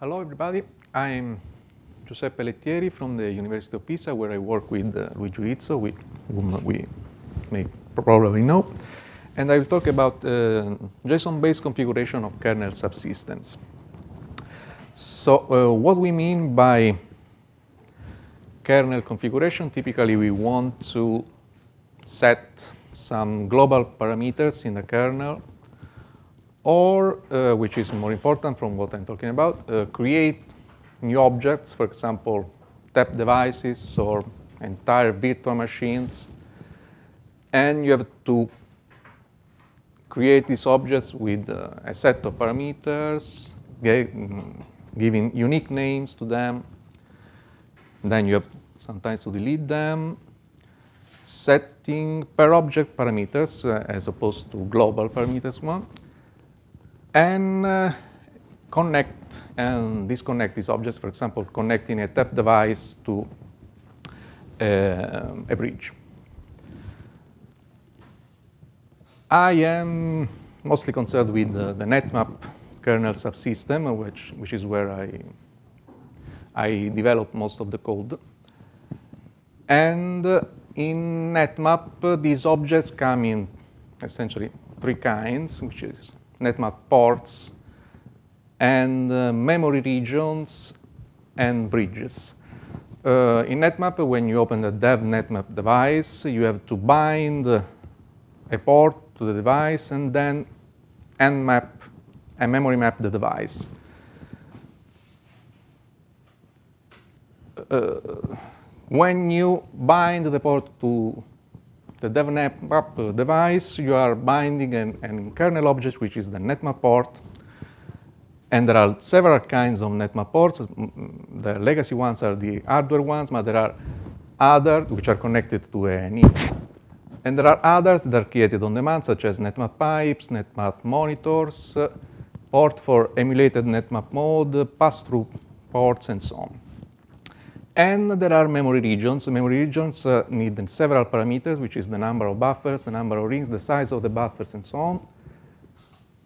Hello, everybody. I'm Giuseppe Lettieri from the University of Pisa, where I work with uh, Luigi Rizzo, whom we may probably know. And I will talk about uh, JSON-based configuration of kernel subsystems. So uh, what we mean by kernel configuration, typically we want to set some global parameters in the kernel or, uh, which is more important from what I'm talking about, uh, create new objects, for example, tap devices or entire virtual machines. And you have to create these objects with uh, a set of parameters, giving unique names to them. Then you have sometimes to delete them, setting per object parameters uh, as opposed to global parameters one and uh, connect and disconnect these objects, for example, connecting a tap device to uh, a bridge. I am mostly concerned with the, the NetMap kernel subsystem, which, which is where I, I develop most of the code. And uh, in NetMap, uh, these objects come in essentially three kinds, which is NetMap ports, and uh, memory regions and bridges. Uh, in NetMap, when you open the dev NetMap device, you have to bind a port to the device and then mmap and memory map the device. Uh, when you bind the port to the DevNetMap device, you are binding an, an kernel object, which is the NetMap port. And there are several kinds of NetMap ports. The legacy ones are the hardware ones, but there are others which are connected to a NIC. And there are others that are created on demand, such as NetMap pipes, NetMap monitors, uh, port for emulated NetMap mode, pass-through ports, and so on. And there are memory regions. Memory regions uh, need several parameters, which is the number of buffers, the number of rings, the size of the buffers, and so on.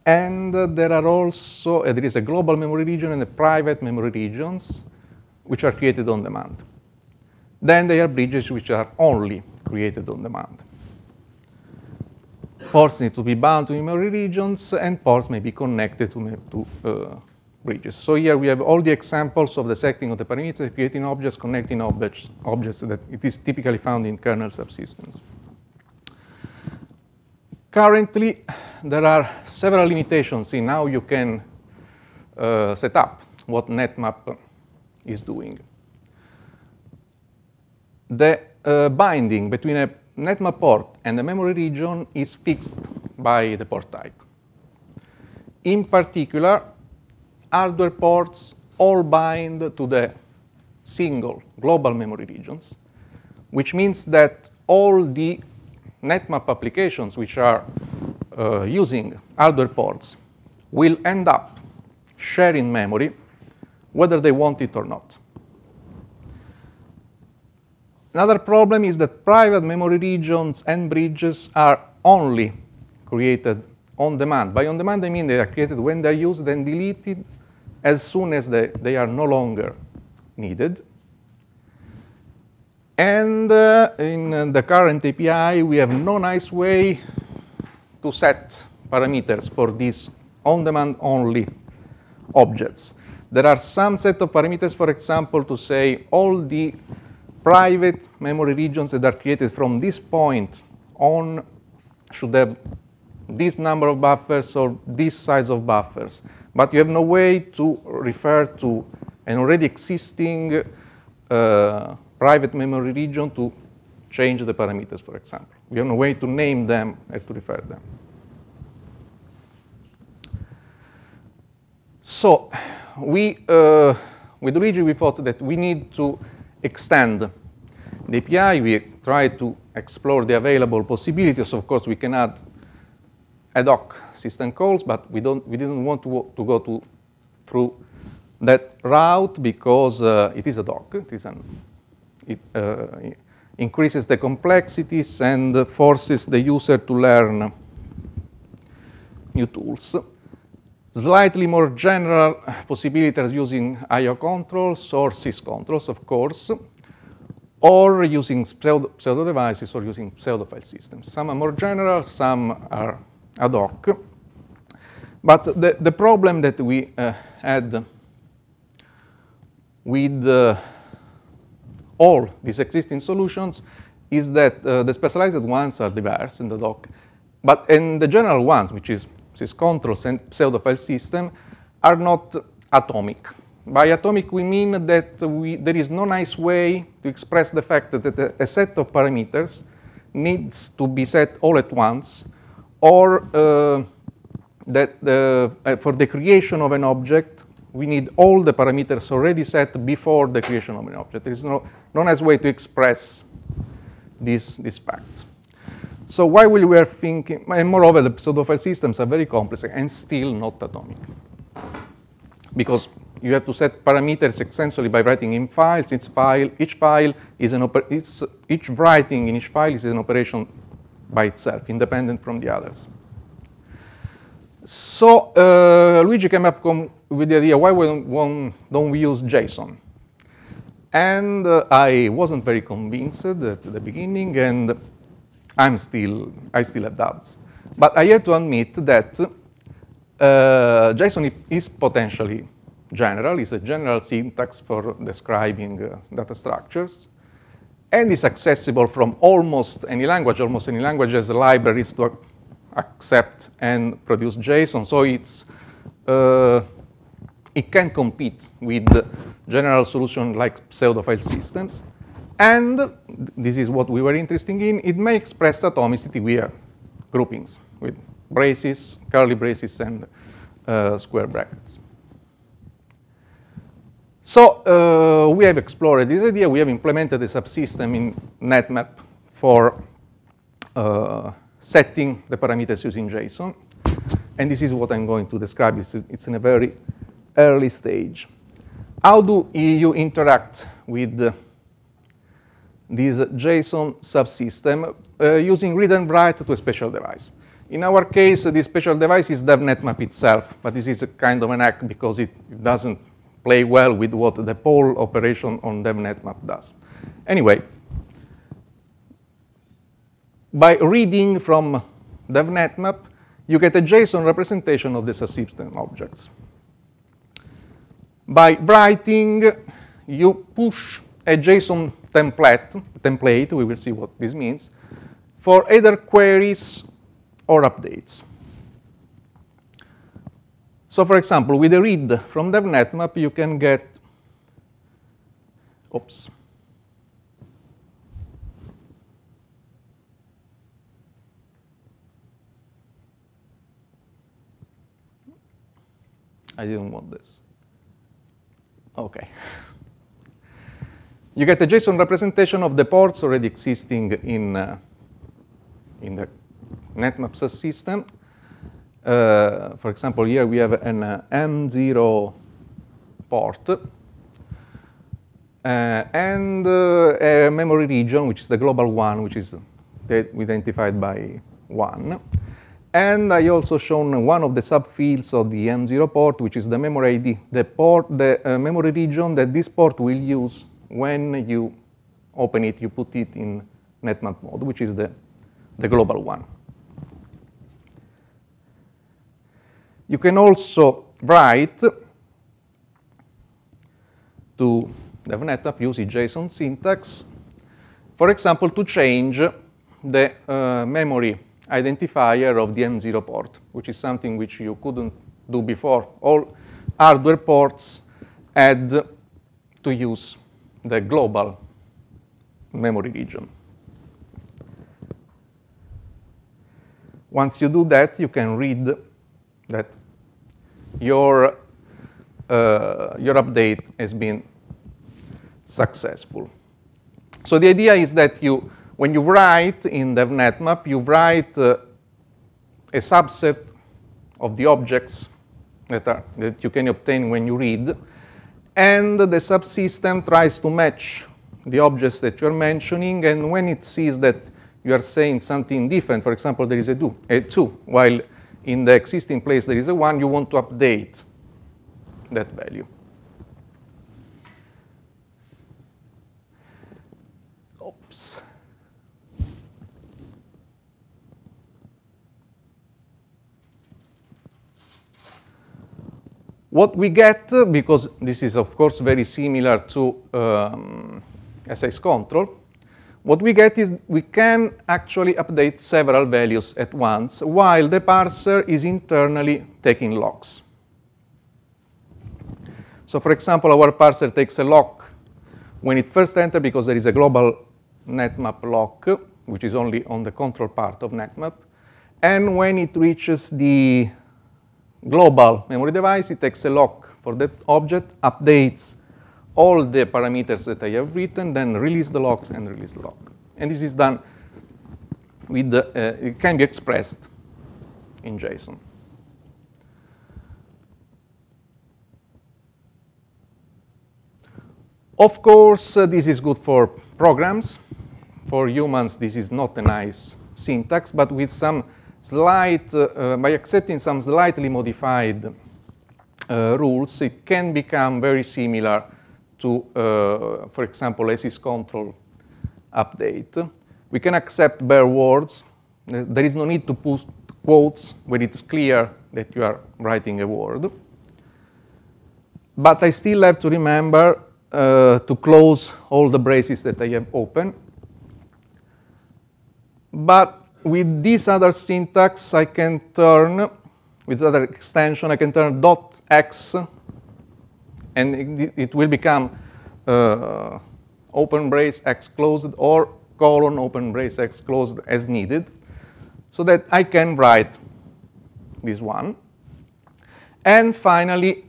And uh, there are also, uh, there is a global memory region and a private memory regions, which are created on demand. Then there are bridges which are only created on demand. Ports need to be bound to memory regions, and ports may be connected to, to uh, bridges. So here we have all the examples of the setting of the parameters, creating objects, connecting objects, objects that it is typically found in kernel subsystems. Currently, there are several limitations in how you can uh, set up what NetMap is doing. The uh, binding between a NetMap port and the memory region is fixed by the port type. In particular, hardware ports all bind to the single global memory regions, which means that all the NetMap applications which are uh, using hardware ports will end up sharing memory whether they want it or not. Another problem is that private memory regions and bridges are only created on demand. By on demand, I mean they are created when they're used and deleted as soon as they, they are no longer needed. And uh, in uh, the current API, we have no nice way to set parameters for these on-demand only objects. There are some set of parameters, for example, to say all the private memory regions that are created from this point on should have this number of buffers or this size of buffers but you have no way to refer to an already existing uh, private memory region to change the parameters, for example. We have no way to name them and to refer them. So we, uh, with Luigi, we thought that we need to extend the API. We tried to explore the available possibilities. Of course, we can add ad hoc system calls, but we, don't, we didn't want to, to go to, through that route because uh, it is a hoc. It, is an, it uh, increases the complexities and forces the user to learn new tools. Slightly more general possibilities using I.O. controls or sys controls, of course, or using pseudo, pseudo devices or using pseudo file systems. Some are more general, some are ad hoc. But the, the problem that we uh, had with uh, all these existing solutions is that uh, the specialized ones are diverse in the doc, but in the general ones, which is syscontrols and pseudo-file system, are not atomic. By atomic, we mean that we, there is no nice way to express the fact that a, a set of parameters needs to be set all at once, or uh, that the, uh, for the creation of an object, we need all the parameters already set before the creation of an object. There is no, no nice way to express this, this fact. So while we were thinking, and moreover, the pseudo-file systems are very complex and still not atomic. Because you have to set parameters essentially by writing in files. Each file, each file is an it's, each writing in each file is an operation by itself, independent from the others. So uh, Luigi came up with the idea, why don't we use JSON? And uh, I wasn't very convinced at the beginning, and I'm still, I still have doubts. But I had to admit that uh, JSON is potentially general, is a general syntax for describing uh, data structures, and is accessible from almost any language. Almost any language has libraries to accept and produce JSON. So it's uh, it can compete with general solution like pseudo file systems. And this is what we were interested in. It may express atomicity via groupings with braces, curly braces, and uh, square brackets. So uh, we have explored this idea. We have implemented a subsystem in NetMap for uh, setting the parameters using JSON. And this is what I'm going to describe. It's, it's in a very early stage. How do you interact with this JSON subsystem uh, using read and write to a special device? In our case, this special device is DevNetMap itself, but this is a kind of an hack because it doesn't play well with what the poll operation on DevNetMap does. Anyway, by reading from DevNetMap, you get a JSON representation of the subsystem objects. By writing, you push a JSON template, template, we will see what this means, for either queries or updates. So for example, with a read from DevNetMap, you can get, oops, I didn't want this. Okay. You get a JSON representation of the ports already existing in, uh, in the NetMap system. Uh, for example, here we have an uh, M0 port uh, and uh, a memory region, which is the global one, which is identified by one. And I also shown one of the subfields of the M0 port, which is the memory ID, the port, the uh, memory region that this port will use when you open it, you put it in netmap mode, which is the, the global one. You can also write to DevNetMap using JSON syntax, for example, to change the uh, memory identifier of the M0 port, which is something which you couldn't do before. All hardware ports had to use the global memory region. Once you do that, you can read that your, uh, your update has been successful. So the idea is that you when you write in DevNetMap, you write uh, a subset of the objects that, are, that you can obtain when you read, and the subsystem tries to match the objects that you're mentioning, and when it sees that you are saying something different, for example, there is a, do, a 2, while in the existing place there is a 1, you want to update that value. What we get, because this is of course very similar to um, SIS control, what we get is we can actually update several values at once while the parser is internally taking locks. So for example, our parser takes a lock when it first enters because there is a global netmap lock, which is only on the control part of netmap. And when it reaches the global memory device, it takes a lock for that object, updates all the parameters that I have written, then release the locks and release the lock. And this is done with, the, uh, it can be expressed in JSON. Of course, uh, this is good for programs. For humans, this is not a nice syntax, but with some slight, uh, uh by accepting some slightly modified uh, rules, it can become very similar to, for example, SIS control update. We can accept bare words. There is no need to put quotes when it's clear that you are writing a word. But I still have to remember uh, to close all the braces that I have open. But with this other syntax, I can turn, with other extension, I can turn dot x and it, it will become uh, open brace x closed or colon open brace x closed as needed so that I can write this one. And finally,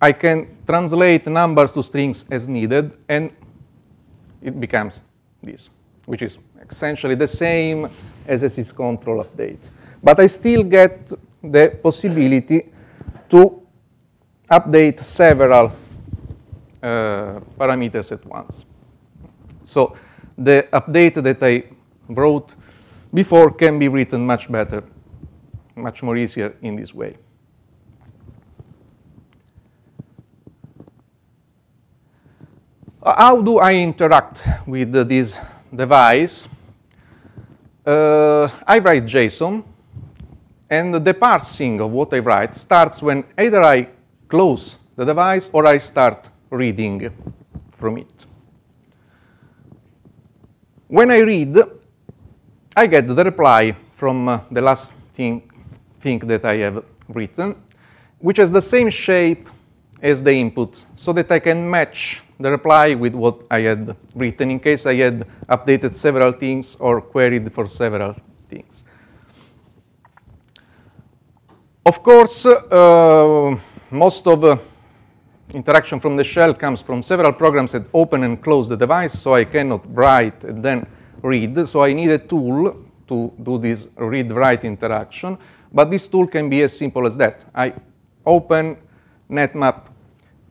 I can translate numbers to strings as needed, and it becomes this, which is essentially the same as a syscontrol update. But I still get the possibility to update several uh, parameters at once. So the update that I wrote before can be written much better, much more easier in this way. How do I interact with this device? Uh, I write JSON, and the parsing of what I write starts when either I close the device or I start reading from it. When I read, I get the reply from uh, the last thing, thing that I have written, which has the same shape as the input, so that I can match the reply with what I had written in case I had updated several things or queried for several things. Of course, uh, most of uh, interaction from the shell comes from several programs that open and close the device, so I cannot write and then read. So I need a tool to do this read-write interaction. But this tool can be as simple as that. I open netmap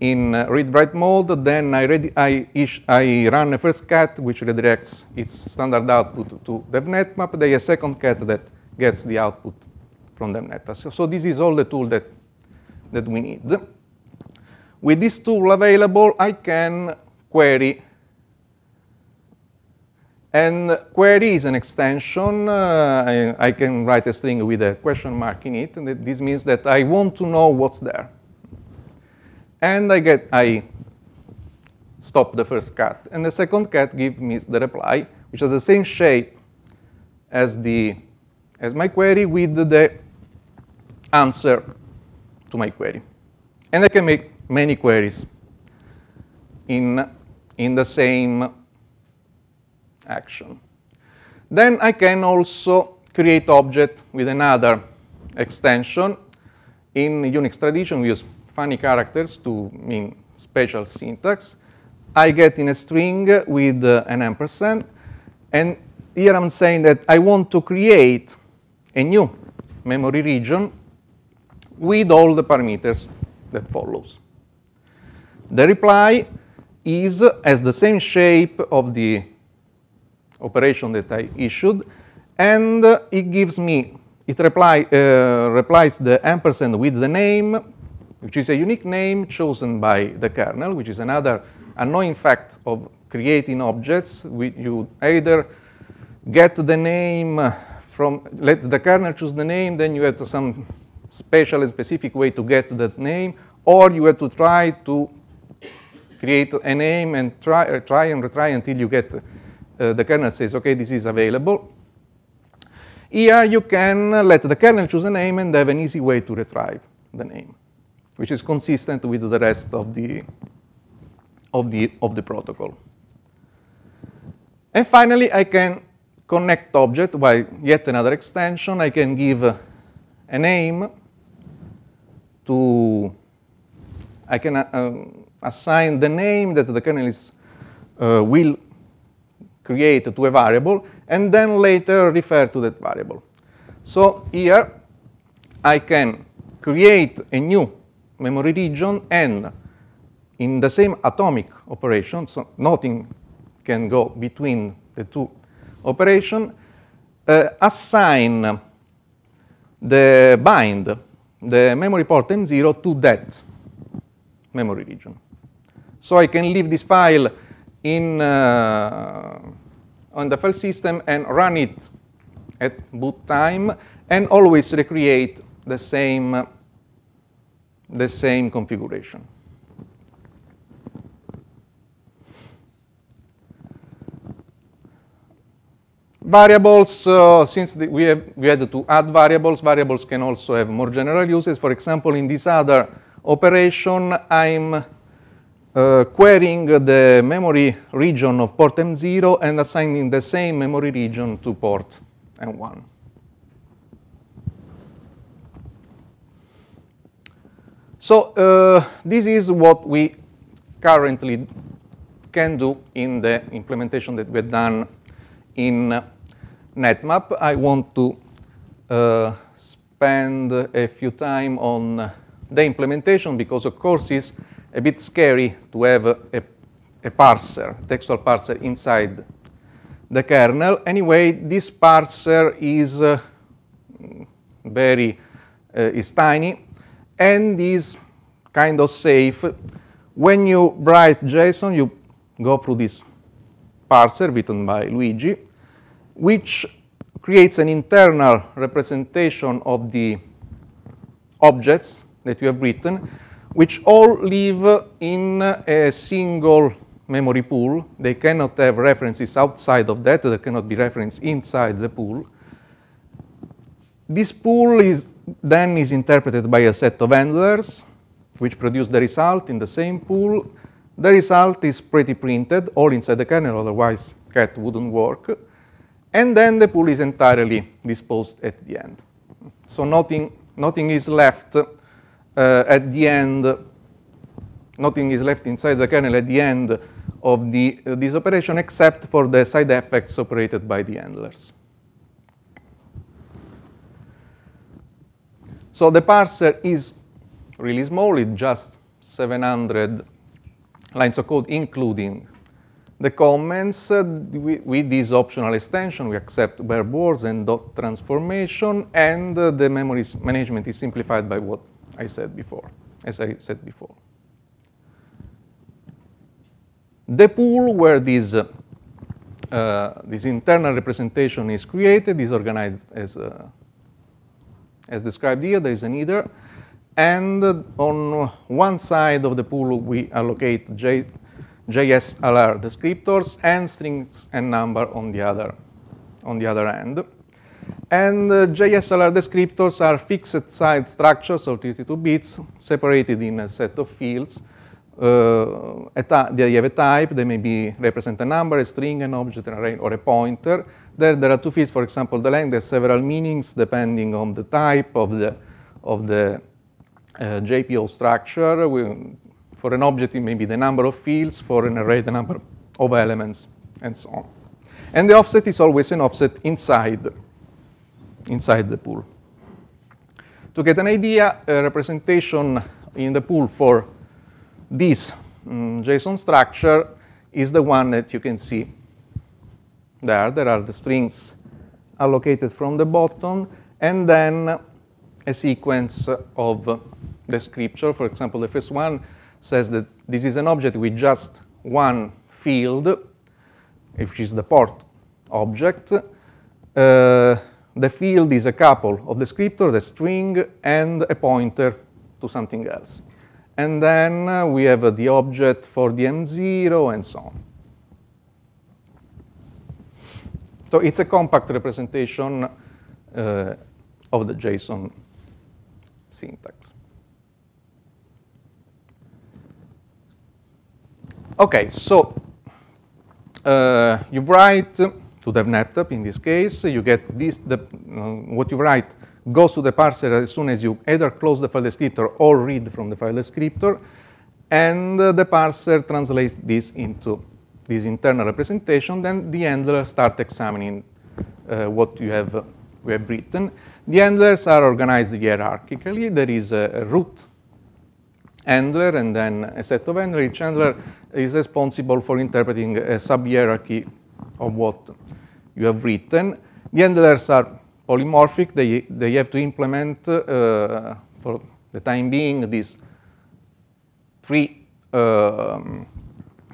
in uh, read-write mode, then I, ready, I, I, run a first cat, which redirects its standard output to devnetmap. There is a second cat that gets the output from devnetmap. So, so this is all the tool that, that we need. With this tool available, I can query. And query is an extension. Uh, I, I, can write a string with a question mark in it. And this means that I want to know what's there. And I get, I stop the first cat. And the second cat gives me the reply, which is the same shape as, the, as my query with the answer to my query. And I can make many queries in, in the same action. Then I can also create object with another extension. In Unix tradition, we use funny characters to mean special syntax. I get in a string with uh, an ampersand, and here I'm saying that I want to create a new memory region with all the parameters that follows. The reply is as the same shape of the operation that I issued, and it gives me it reply, uh, replies the ampersand with the name, which is a unique name chosen by the kernel, which is another annoying fact of creating objects. We, you either get the name from, let the kernel choose the name, then you have some special and specific way to get that name, or you have to try to create a name and try, uh, try and retry until you get uh, the kernel says, okay, this is available. Here you can let the kernel choose a name and have an easy way to retrieve the name, which is consistent with the rest of the, of the, of the protocol. And finally, I can connect object by yet another extension. I can give a name to, I can uh, assign the name that the kernel is, uh, will create to a variable, and then later refer to that variable. So here I can create a new memory region and in the same atomic operation, so nothing can go between the two operations, uh, assign the bind, the memory port M0 to that memory region. So I can leave this file in uh, on the file system and run it at boot time and always recreate the same, the same configuration. Variables, uh, since the, we, have, we had to add variables, variables can also have more general uses. For example, in this other operation, I'm uh, querying the memory region of port M0 and assigning the same memory region to port M1. So uh, this is what we currently can do in the implementation that we've done in NetMap. I want to uh, spend a few time on the implementation because, of course, it's a bit scary to have a, a, parser, textual parser inside the kernel. Anyway, this parser is uh, very, uh, is tiny and is kind of safe. When you write JSON, you go through this parser written by Luigi, which creates an internal representation of the objects that you have written which all live in a single memory pool. They cannot have references outside of that. There cannot be reference inside the pool. This pool is then is interpreted by a set of handlers, which produce the result in the same pool. The result is pretty printed, all inside the kernel, otherwise cat wouldn't work. And then the pool is entirely disposed at the end. So nothing, nothing is left uh, at the end, nothing is left inside the kernel at the end of the, uh, this operation except for the side effects operated by the handlers. So the parser is really small, it's just 700 lines of code, including the comments. Uh, with this optional extension, we accept bare words and dot transformation, and uh, the memory management is simplified by what I said before, as I said before. The pool where this, uh, uh, this internal representation is created is organized as, uh, as described here. There is an header. And on one side of the pool, we allocate J, JSLR descriptors and strings and number on the other, on the other end. And uh, JSLR descriptors are fixed site structures of 32 bits separated in a set of fields. Uh, they have a type, they may be represent a number, a string, an object, an array, or a pointer. There, there are two fields, for example, the length has several meanings depending on the type of the, of the uh, JPO structure. We, for an object, it may be the number of fields, for an array, the number of elements, and so on. And the offset is always an offset inside inside the pool. To get an idea, a representation in the pool for this um, JSON structure is the one that you can see there. There are the strings allocated from the bottom, and then a sequence of the scripture. For example, the first one says that this is an object with just one field, which is the port object. Uh, the field is a couple of descriptors, the string, and a pointer to something else. And then uh, we have uh, the object for the M0 and so on. So it's a compact representation uh, of the JSON syntax. Okay, so uh, you write to DevNetMap in this case, you get this, the, uh, what you write goes to the parser as soon as you either close the file descriptor or read from the file descriptor, and uh, the parser translates this into this internal representation, then the handler starts examining uh, what you have, uh, we have written. The handlers are organized hierarchically. There is a, a, root handler and then a set of handlers. Each handler is responsible for interpreting a sub-hierarchy of what you have written. The handlers are polymorphic. They, they have to implement, uh, for the time being, these three um,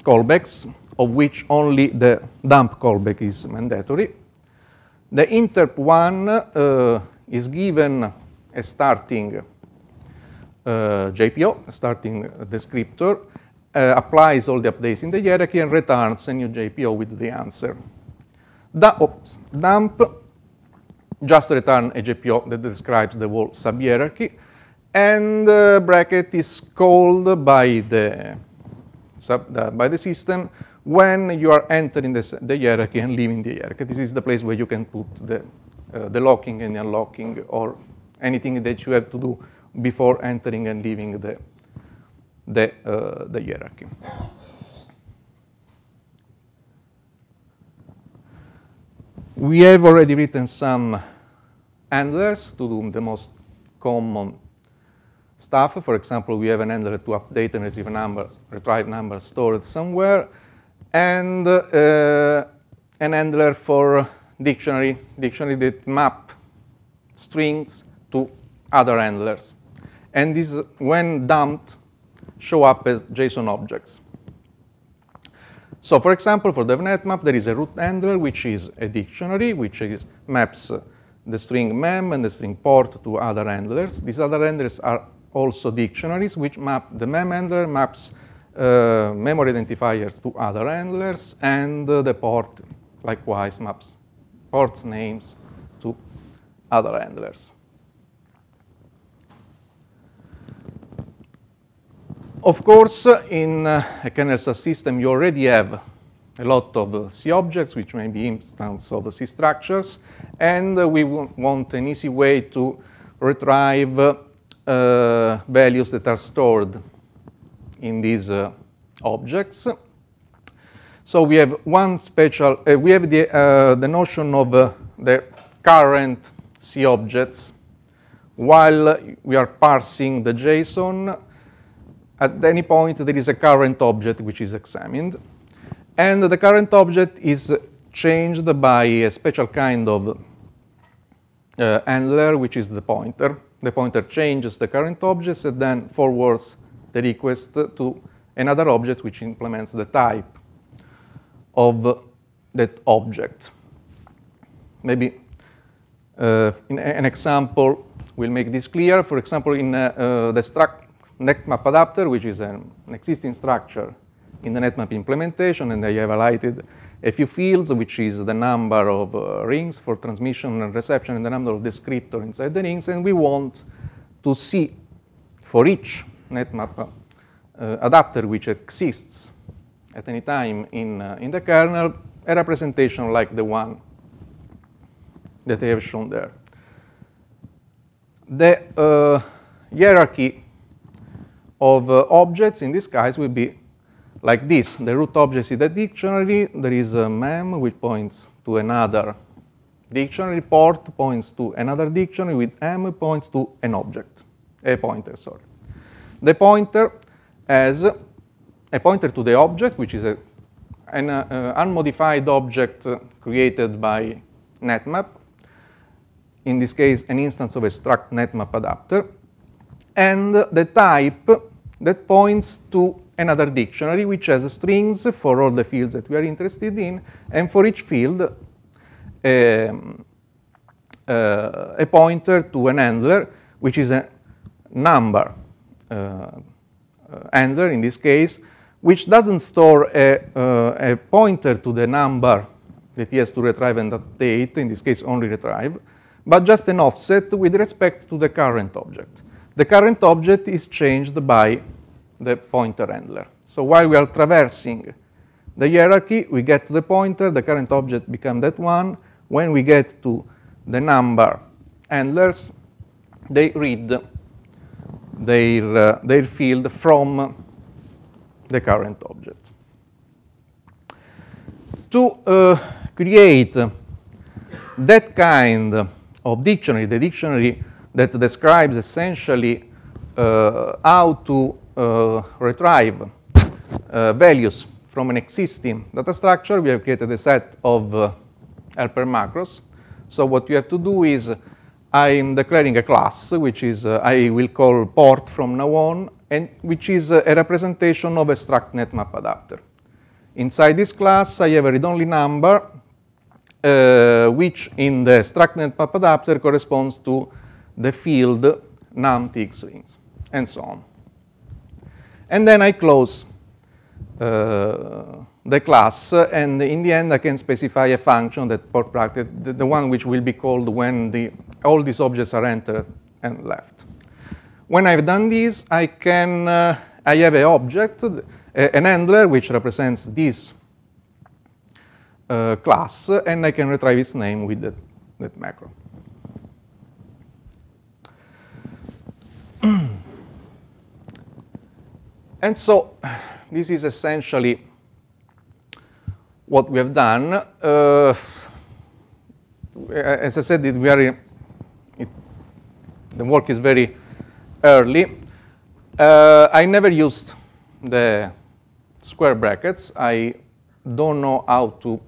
callbacks of which only the dump callback is mandatory. The interp one uh, is given a starting uh, JPO, starting descriptor, uh, applies all the updates in the hierarchy and returns a new JPO with the answer. Da oops, dump just return a JPO that describes the whole subhierarchy, and uh, bracket is called by the, sub, the, by the system when you are entering the, the hierarchy and leaving the hierarchy. This is the place where you can put the, uh, the locking and the unlocking or anything that you have to do before entering and leaving the, the, uh, the hierarchy. We have already written some handlers to do the most common stuff. For example, we have an handler to update and retrieve numbers, retrieve numbers stored somewhere and uh, an handler for dictionary, dictionary that map strings to other handlers. And these, when dumped, show up as JSON objects. So for example, for DevNetMap, there is a root handler, which is a dictionary, which is, maps the string mem and the string port to other handlers. These other handlers are also dictionaries, which map the mem handler maps uh, memory identifiers to other handlers, and uh, the port likewise maps ports names to other handlers. Of course, in uh, a kernel subsystem, you already have a lot of uh, C objects, which may be instances of C structures, and uh, we want an easy way to retrieve uh, values that are stored in these uh, objects. So we have one special, uh, we have the, the notion of the current C objects while we are parsing the JSON. At any point, there is a current object which is examined. And the current object is changed by a special kind of uh, handler, which is the pointer. The pointer changes the current objects and then forwards the request to another object which implements the type of that object. Maybe uh, an example will make this clear. For example, in uh, uh, the struct netmap adapter, which is an, existing structure in the netmap implementation, and I have highlighted a few fields, which is the number of uh, rings for transmission and reception and the number of descriptors inside the rings, and we want to see for each netmap uh, adapter which exists at any time in, uh, in the kernel, a representation like the one that I have shown there. The uh, hierarchy of uh, objects in this case will be like this. The root object is the dictionary. There is a mem which points to another dictionary. Port points to another dictionary with m points to an object, a pointer, sorry. The pointer has a pointer to the object, which is a, an uh, unmodified object created by netmap. in this case, an instance of a struct netmap adapter, and the type that points to another dictionary which has strings for all the fields that we are interested in, and for each field, um, uh, a pointer to an handler, which is a number uh, handler in this case, which doesn't store a, uh, a, pointer to the number that he has to retrieve and update, in this case only retrieve, but just an offset with respect to the current object. The current object is changed by the pointer handler. So while we are traversing the hierarchy, we get to the pointer, the current object becomes that one. When we get to the number handlers, they read their, uh, their field from the current object. To uh, create that kind of dictionary, the dictionary that describes essentially uh, how to uh, retrieve uh, values from an existing data structure, we have created a set of uh, helper macros. So what you have to do is I'm declaring a class, which is uh, I will call port from now on, and which is a representation of a struct netmap adapter. Inside this class, I have a read-only number, uh, which in the struct netmap adapter corresponds to the field num strings, and so on. And then I close uh, the class, and in the end I can specify a function that port practice, the, the one which will be called when the, all these objects are entered and left. When I've done this, I can, uh, I have an object, uh, an handler which represents this uh, class, and I can retrieve its name with that macro. And so this is essentially what we have done. Uh, as I said, we are in, it, the work is very early. Uh, I never used the square brackets. I don't know how to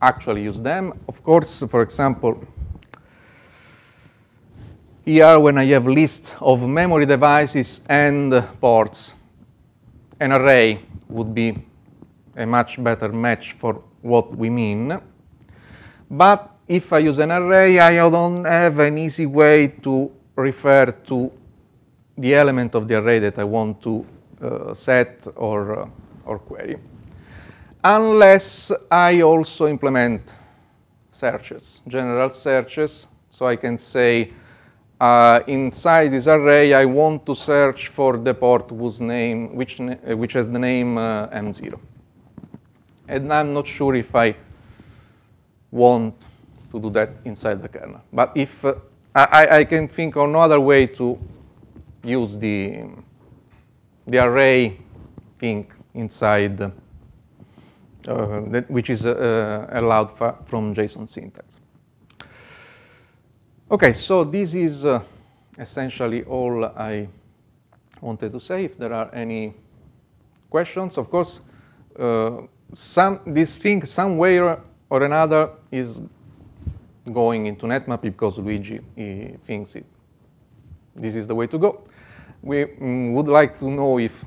actually use them. Of course, for example, here when I have list of memory devices and ports, an array would be a much better match for what we mean. But if I use an array, I don't have an easy way to refer to the element of the array that I want to uh, set or, uh, or query. Unless I also implement searches, general searches, so I can say uh, inside this array I want to search for the port whose name, which, na which has the name uh, M0. And I'm not sure if I want to do that inside the kernel. But if uh, I, I can think of no other way to use the, the array thing inside, uh, that, which is uh, allowed from JSON syntax. Okay, so this is uh, essentially all I wanted to say. If there are any questions, of course, uh, some this thing somewhere or another is going into NetMap because Luigi thinks it this is the way to go. We mm, would like to know if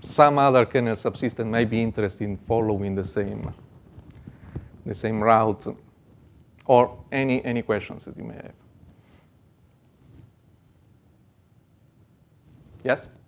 some other kernel subsystem may be interested in following the same, the same route or any, any questions that you may have. Yes?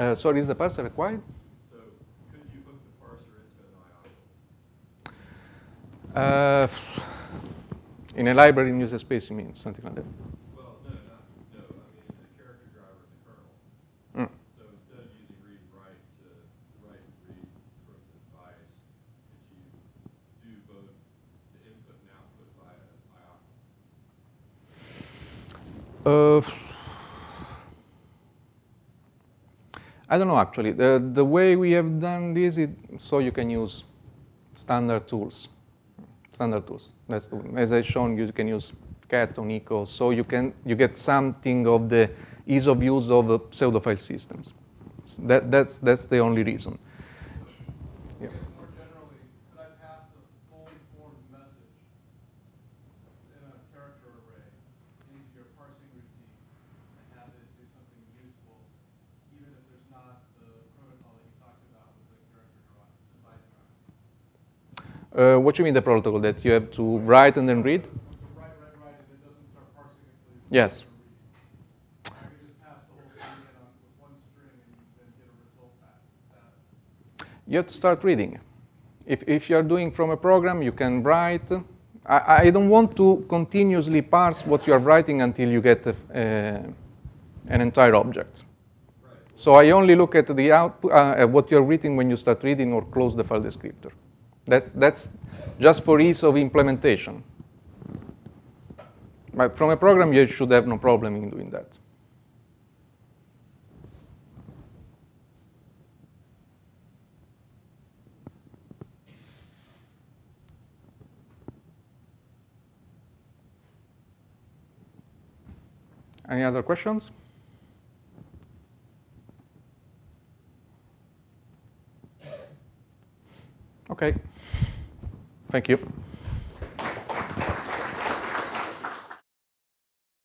Uh, sorry, is the parser required? So could you hook the parser into an IO? Uh, In a library in user space, you mean something like that? Well, no, not, no, I mean, in the character driver in the kernel. Mm. So instead of using read and write to write and read from the device, that you do both the input and output via IOPS. Uh, I don't know actually. The, the way we have done this is so you can use standard tools. Standard tools. That's the, as I shown you, you can use cat on echo, so you can you get something of the ease of use of pseudo file systems. That, that's that's the only reason. Yeah. More generally, could I pass a fully formed message in a character array into your parsing routine and have it do something useful, even if there's not the protocol that you talked about with the character dri- device driver? Uh, what you mean the protocol that you have to write and then read? Yes. you have to start reading. If, if you're doing from a program, you can write. I, I don't want to continuously parse what you're writing until you get a, an entire object. So I only look at the output, uh, at what you're reading when you start reading or close the file descriptor. That's, that's just for ease of implementation. But from a program, you should have no problem in doing that. Any other questions? Okay. Thank you.